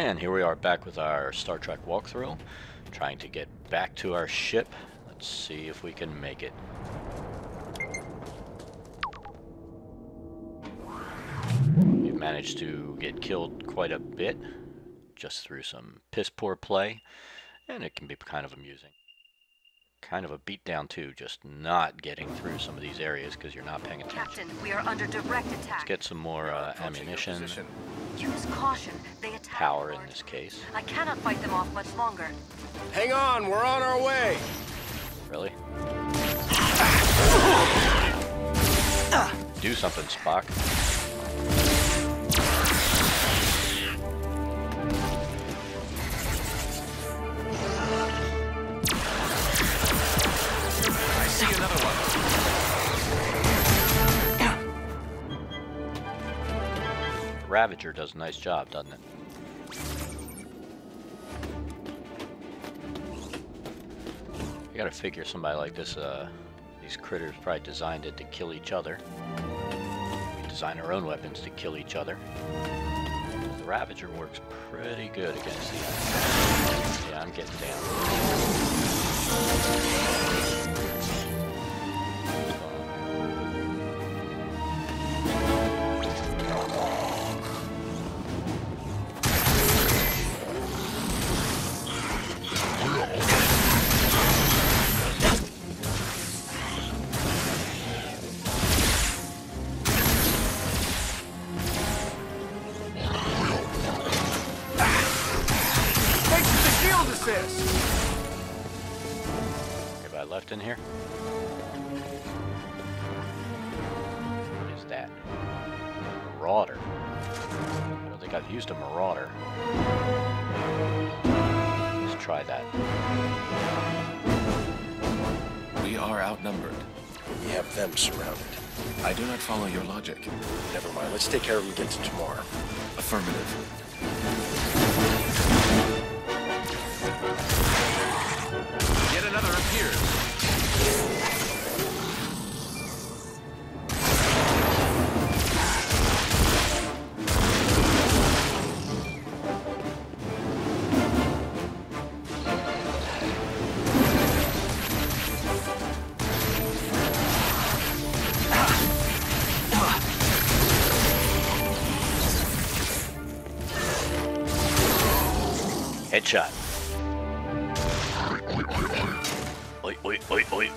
And here we are back with our Star Trek walkthrough, trying to get back to our ship. Let's see if we can make it. We've managed to get killed quite a bit, just through some piss poor play, and it can be kind of amusing. Kind of a beatdown too, just not getting through some of these areas because you're not paying attention. Captain, we are under direct attack. Let's get some more uh, ammunition. Use caution. They attack. power in this case. I cannot fight them off much longer. Hang on, we're on our way. Really? Do something, Spock. Ravager does a nice job, doesn't it? You gotta figure somebody like this, uh, these critters probably designed it to kill each other. We design our own weapons to kill each other. The Ravager works pretty good against these. Yeah, I'm getting down. Left in here? What is that? Marauder. I don't think I've used a Marauder. Let's try that. We are outnumbered. We have them surrounded. I do not follow your logic. Never mind. Let's take care of them against tomorrow. Affirmative. Yet another appears. Headshot. Oi, oi, oi, oi.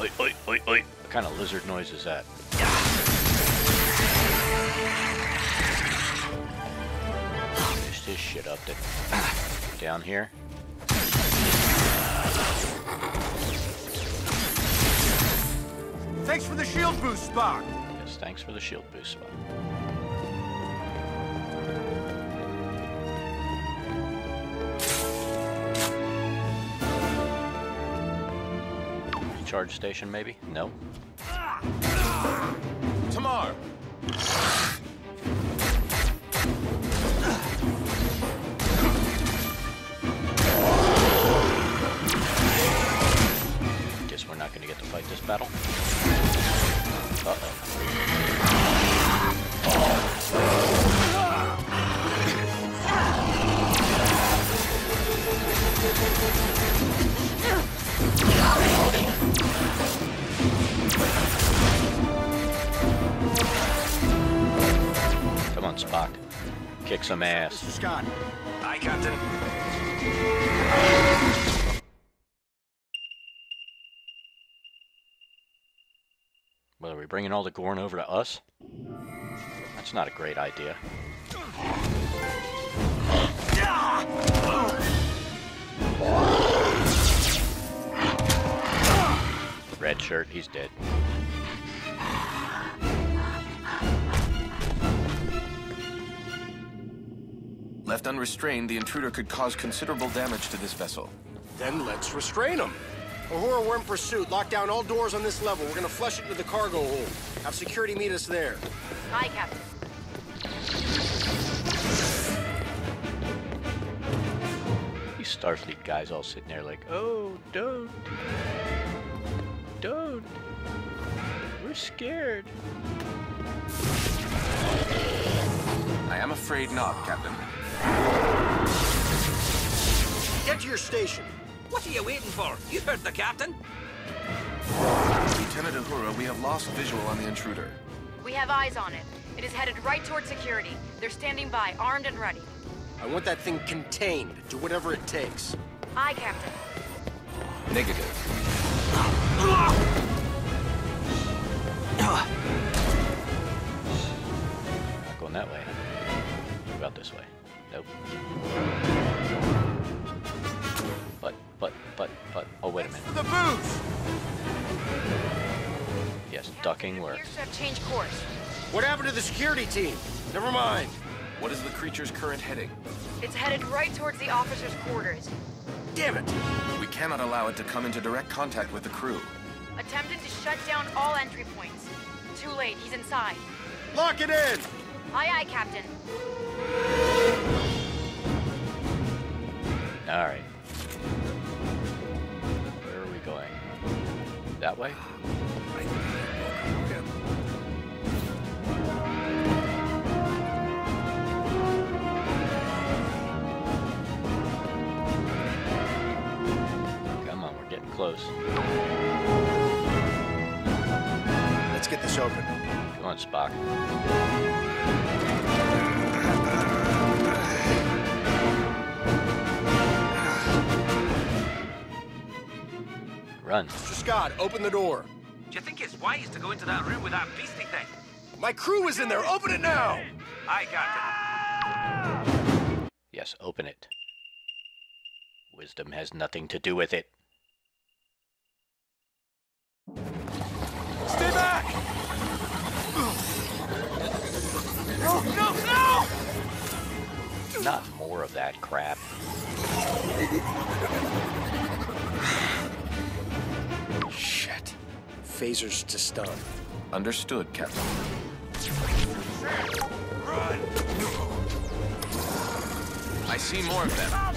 Oi, oi, oi, oi. What kind of lizard noise is that? Finish this shit up. Then. Down here. Thanks for the shield boost, Spock. Yes, thanks for the shield boost spot. Recharge station, maybe? No. Tamar. Guess we're not going to get to fight this battle. Uh-oh. Kick some ass. Mr. Scott. Aye, Captain. Well, are we bringing all the Gorn over to us? That's not a great idea. Red shirt, he's dead. Left unrestrained, the intruder could cause considerable damage to this vessel. Then let's restrain him. Uhura, we're in pursuit. Lock down all doors on this level. We're gonna flush it into the cargo hold. Have security meet us there. Hi, Captain. These Starfleet guys all sitting there like, oh, don't. Don't. We're scared. I am afraid not, Captain. Get to your station. What are you waiting for? You heard the captain. Lieutenant Uhura, we have lost visual on the intruder. We have eyes on it. It is headed right toward security. They're standing by, armed and ready. I want that thing contained. Do whatever it takes. Aye, Captain. Negative. Not going that way. What about this way? Nope. But, but, but, but. Oh, wait a minute. The booth! Yes, ducking Appears works. to have changed course. What happened to the security team? Never mind. What is the creature's current heading? It's headed right towards the officers' quarters. Damn it. We cannot allow it to come into direct contact with the crew. Attempted to shut down all entry points. Too late, he's inside. Lock it in. Aye, aye, Captain. Alright. Where That way? Come on, we're getting close. Let's get this open. Come on, Spock. Run. Mr. Scott, open the door. Do you think it's wise to go into that room with that beastie thing? My crew is in there. Open it now. Aye, Captain. Yes, open it. Wisdom has nothing to do with it. Stay back! No, no, no! Not more of that crap. Phasers to stun. Understood, Captain. Run! I see more of them.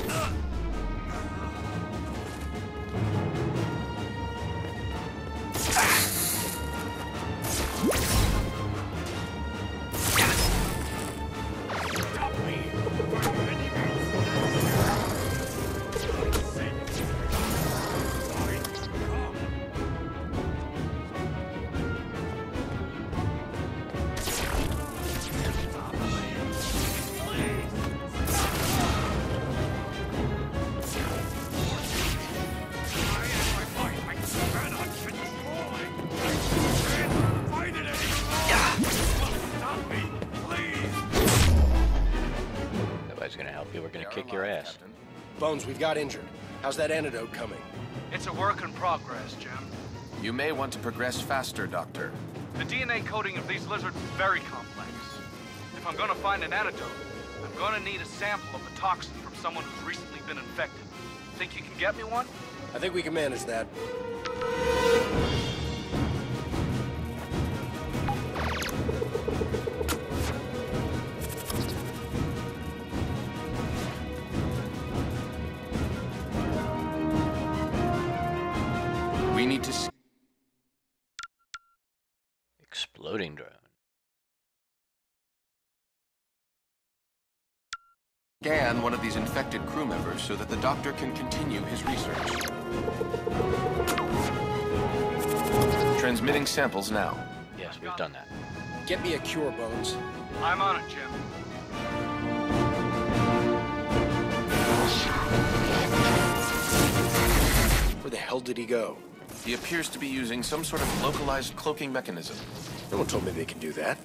Bones, we've got injured. How's that antidote coming? It's a work in progress, Jim. You may want to progress faster, Doctor. The DNA coding of these lizards is very complex. If I'm gonna find an antidote, I'm gonna need a sample of the toxin from someone who's recently been infected. Think you can get me one? I think we can manage that. Scan one of these infected crew members so that the doctor can continue his research. Transmitting samples now. Yes, we've done that. Get me a cure, Bones. I'm on it, Jim. Where the hell did he go? He appears to be using some sort of localized cloaking mechanism. No one told me they can do that.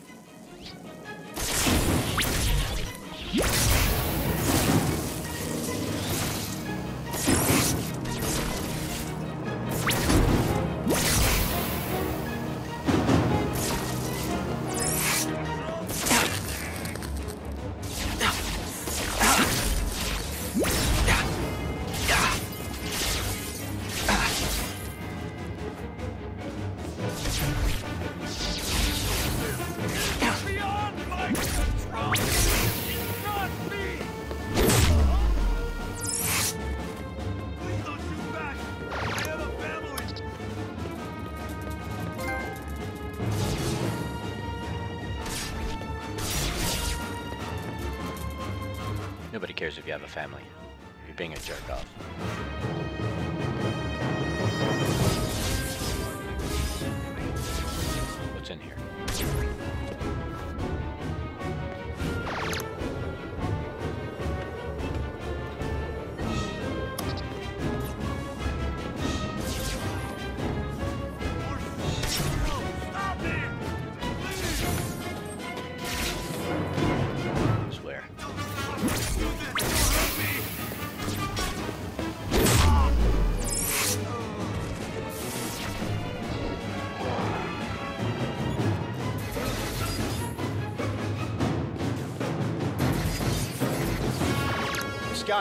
Nobody cares if you have a family. You're being a jerk off. What's in here?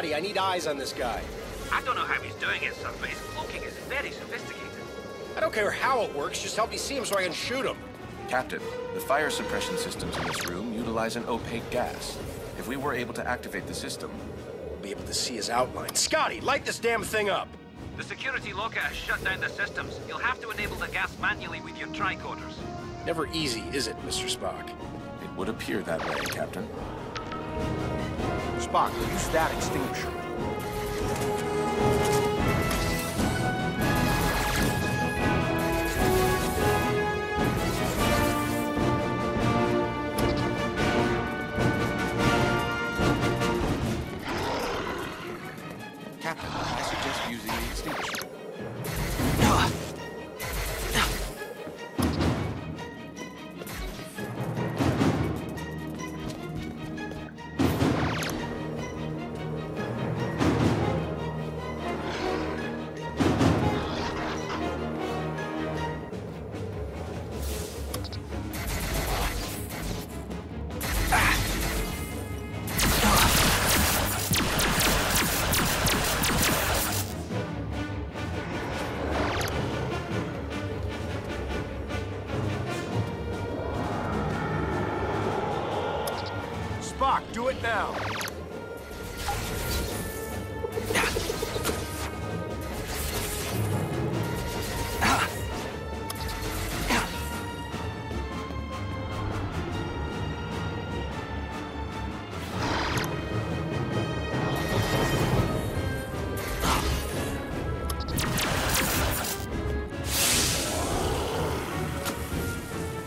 Scotty, I need eyes on this guy. I don't know how he's doing it, sir, but his cloaking is very sophisticated. I don't care how it works, just help me see him so I can shoot him. Captain, the fire suppression systems in this room utilize an opaque gas. If we were able to activate the system, We'll be able to see his outline. Scotty, light this damn thing up! The security locker has shut down the systems. You'll have to enable the gas manually with your tricorders. Never easy, is it, Mr. Spock? it would appear that way, Captain. Spock, use that extinguisher. Do it now!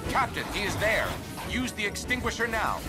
Captain, he is there. Use the extinguisher now.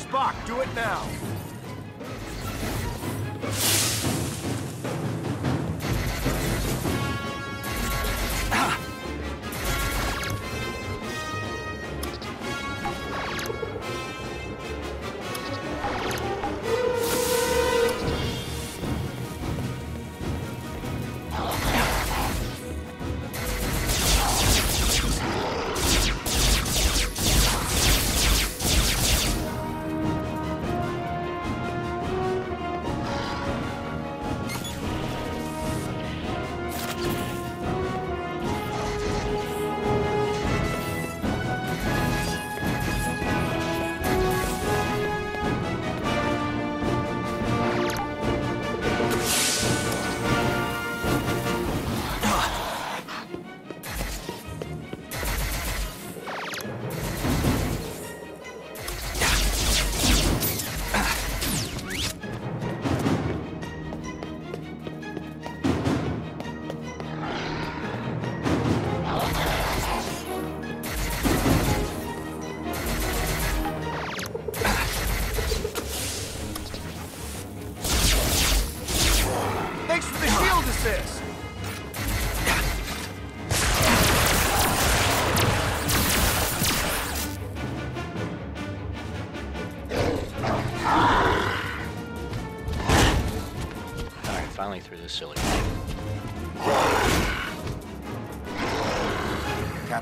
Spock, do it now.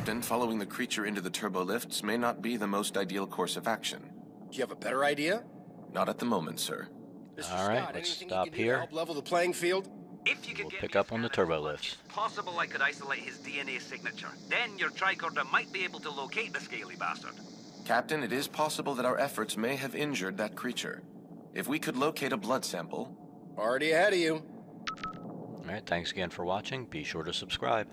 Captain, following the creature into the turbo lifts may not be the most ideal course of action. Do you have a better idea? Not at the moment, sir. Mr. All right, Scott, let's stop you can do here. Help level the playing field? If you could We'll get pick up on the scan turbo lifts. It's possible I could isolate his DNA signature. Then your tricorder might be able to locate the scaly bastard. Captain, it is possible that our efforts may have injured that creature. If we could locate a blood sample, Already ahead of you. Alright, thanks again for watching. Be sure to subscribe.